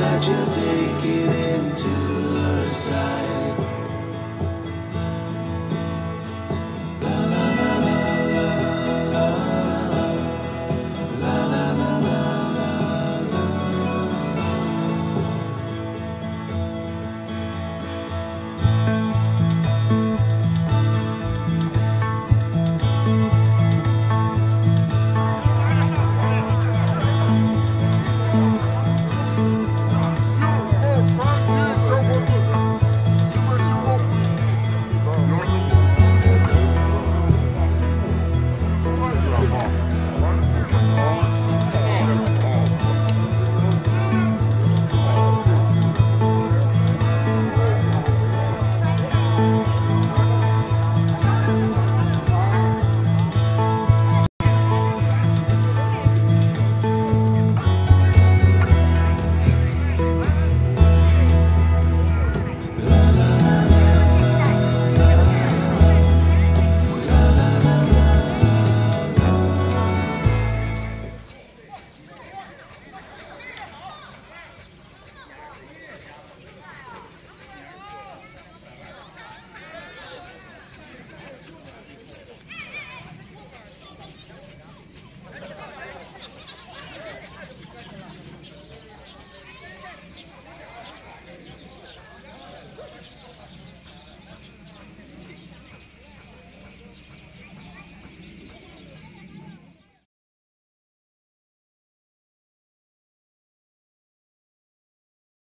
that you'll take it into side.